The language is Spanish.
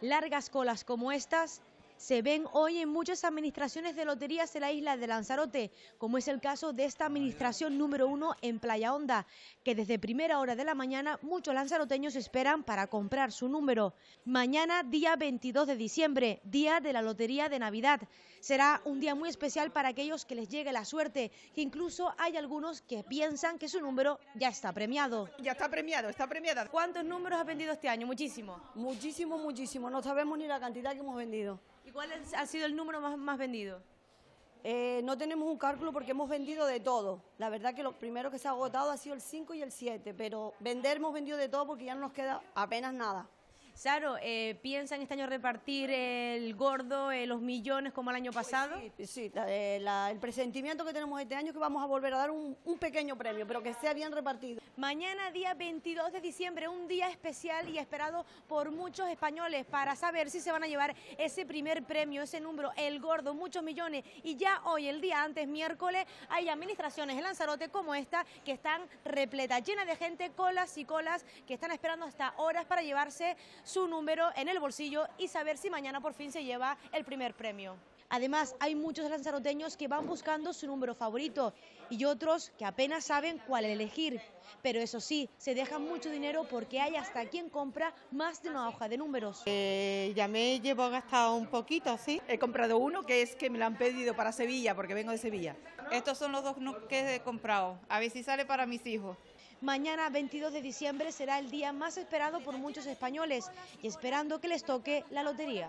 Largas colas como estas se ven hoy en muchas administraciones de loterías en la isla de Lanzarote, como es el caso de esta administración número uno en Playa Honda, que desde primera hora de la mañana muchos lanzaroteños esperan para comprar su número. Mañana, día 22 de diciembre, día de la Lotería de Navidad. Será un día muy especial para aquellos que les llegue la suerte, que incluso hay algunos que piensan que su número ya está premiado. Ya está premiado, está premiada. ¿Cuántos números has vendido este año? Muchísimo. Muchísimo, muchísimo. No sabemos ni la cantidad que hemos vendido. ¿Y cuál ha sido el número más, más vendido? Eh, no tenemos un cálculo porque hemos vendido de todo. La verdad que lo primero que se ha agotado ha sido el 5 y el 7, pero vender hemos vendido de todo porque ya no nos queda apenas nada. Saro, eh, ¿piensan este año repartir el gordo, eh, los millones como el año pasado? Sí, sí eh, el presentimiento que tenemos este año es que vamos a volver a dar un, un, pequeño premio, pero que sea bien repartido. Mañana, día 22 de diciembre, un día especial y esperado por muchos españoles para saber si se van a llevar ese primer premio, ese número, el gordo, muchos millones. Y ya hoy, el día antes, miércoles, hay administraciones en Lanzarote como esta que están repletas, llenas de gente, colas y colas, que están esperando hasta horas para llevarse su número en el bolsillo y saber si mañana por fin se lleva el primer premio. Además, hay muchos lanzaroteños que van buscando su número favorito y otros que apenas saben cuál elegir. Pero eso sí, se dejan mucho dinero porque hay hasta quien compra más de una hoja de números. Eh, ya me llevo gastado un poquito, sí. He comprado uno que es que me lo han pedido para Sevilla, porque vengo de Sevilla. Estos son los dos que he comprado, a ver si sale para mis hijos. Mañana, 22 de diciembre, será el día más esperado por muchos españoles y esperando que les toque la lotería.